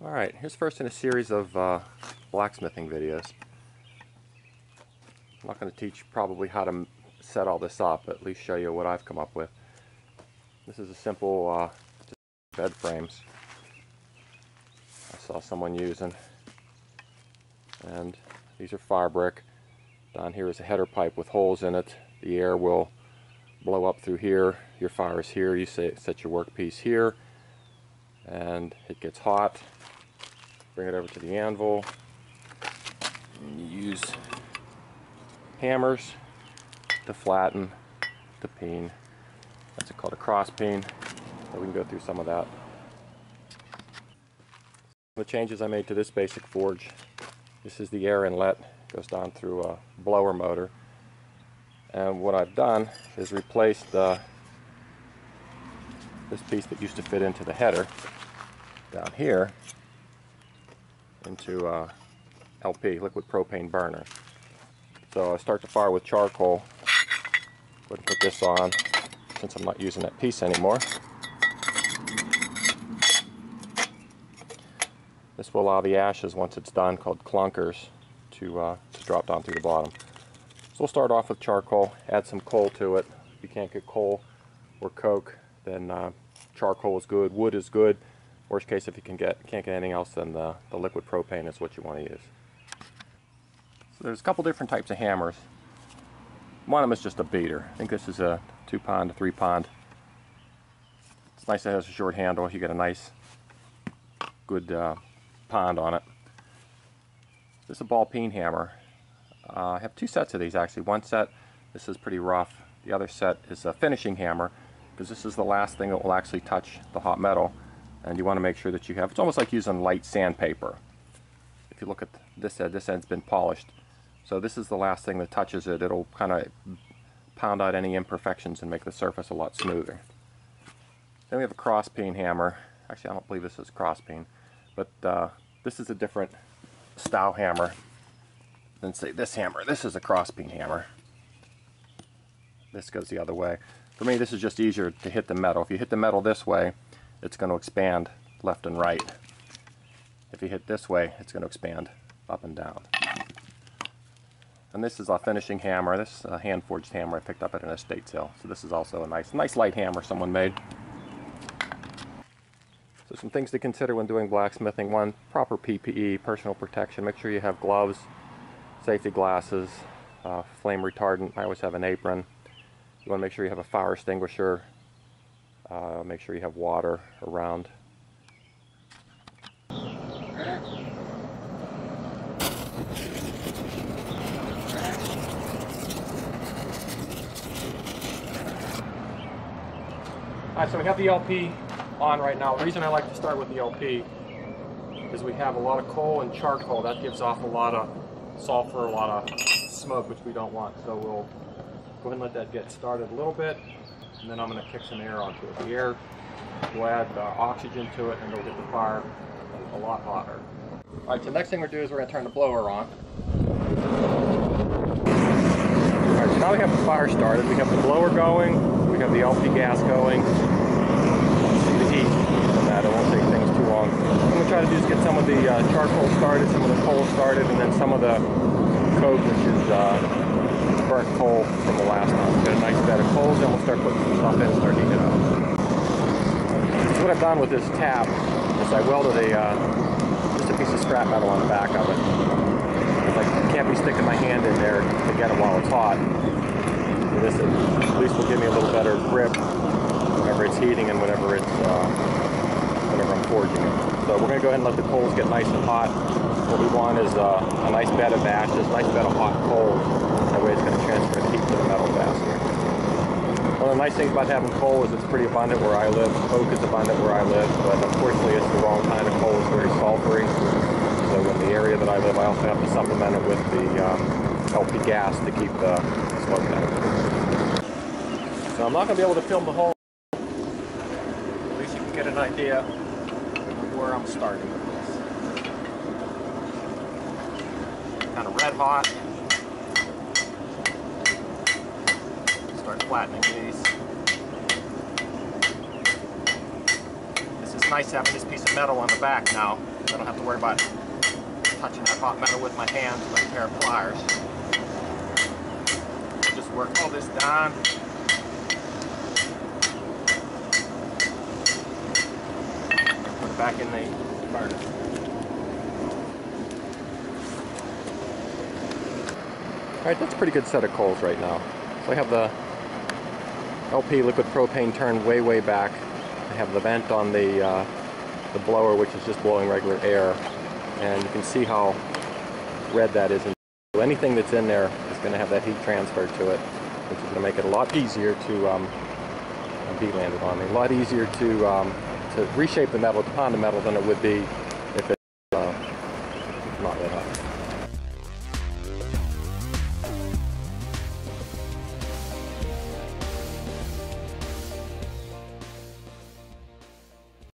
Alright, here's first in a series of uh, blacksmithing videos. I'm not going to teach probably how to set all this up, but at least show you what I've come up with. This is a simple uh, bed frames I saw someone using. And these are fire brick. Down here is a header pipe with holes in it. The air will blow up through here. Your fire is here. You set your workpiece here. And it gets hot. Bring it over to the anvil. And use hammers to flatten the peen. That's called a cross peen. We can go through some of that. The changes I made to this basic forge. This is the air inlet. Goes down through a blower motor. And what I've done is replaced uh, this piece that used to fit into the header down here into uh, LP, liquid propane burner. So I start the fire with charcoal. Put this on since I'm not using that piece anymore. This will allow the ashes, once it's done, called clinkers, to, uh, to drop down through the bottom. So we'll start off with charcoal, add some coal to it. If you can't get coal or coke, then uh, charcoal is good, wood is good. Worst case, if you can get can't get anything else, then the, the liquid propane is what you want to use. So there's a couple different types of hammers. One of them is just a beater. I think this is a two pound three pound. It's nice that it has a short handle. You get a nice, good uh, pond on it. This is a ball peen hammer. Uh, I have two sets of these actually. One set, this is pretty rough. The other set is a finishing hammer because this is the last thing that will actually touch the hot metal and you want to make sure that you have it's almost like using light sandpaper. If you look at this end this end's been polished. So this is the last thing that touches it. It'll kind of pound out any imperfections and make the surface a lot smoother. Then we have a cross peen hammer. Actually I don't believe this is cross peen but uh, this is a different style hammer than say this hammer. This is a cross peen hammer. This goes the other way. For me this is just easier to hit the metal. If you hit the metal this way it's going to expand left and right. If you hit this way, it's going to expand up and down. And this is a finishing hammer. This is a hand-forged hammer I picked up at an estate sale. So this is also a nice, nice light hammer someone made. So some things to consider when doing blacksmithing. One, proper PPE, personal protection. Make sure you have gloves, safety glasses, uh, flame retardant. I always have an apron. You want to make sure you have a fire extinguisher, uh, make sure you have water around. Alright, so we have the LP on right now. The reason I like to start with the LP is we have a lot of coal and charcoal. That gives off a lot of sulfur, a lot of smoke, which we don't want. So we'll go ahead and let that get started a little bit and then I'm going to kick some air onto it. The air will add uh, oxygen to it and it'll get the fire a lot hotter. Alright, so next thing we're going to do is we're going to turn the blower on. Alright, so now we have the fire started. We have the blower going, we have the LP gas going. The heat from that, it won't take things too long. I'm going to try to do is get some of the uh, charcoal started, some of the coal started, and then some of the coke, which is uh, burnt coal from the last time. Get a nice bed of coals, then we'll start putting in and start it. So what I've done with this tap is I welded a uh, just a piece of scrap metal on the back of it. I can't be sticking my hand in there to get it while it's hot. This at least will give me a little better grip whenever it's heating and whenever it's uh, whenever I'm forging it. So we're going to go ahead and let the coals get nice and hot. What we want is uh, a nice bed of ashes, nice bed of hot coals that way it's going to transfer the heat to the metal faster. One of the nice things about having coal is it's pretty abundant where I live. Coke is abundant where I live, but unfortunately it's the wrong kind of coal. It's very sulfury. So in the area that I live, I also have to supplement it with the um, LP gas to keep the smoke down. So I'm not going to be able to film the whole. At least you can get an idea where I'm starting with this. Kind of red hot. start flattening these. This is nice having this piece of metal on the back now. I don't have to worry about touching that hot metal with my hands with a pair of pliers. Just work all this down. Put it back in the furnace. All right, that's a pretty good set of coals right now. So I have the LP liquid propane turned way, way back. I have the vent on the, uh, the blower, which is just blowing regular air. And you can see how red that is. So anything that's in there is going to have that heat transferred to it, which is going to make it a lot easier to um, be landed on. A lot easier to, um, to reshape the metal, to pound the metal than it would be if it's uh, not lit up.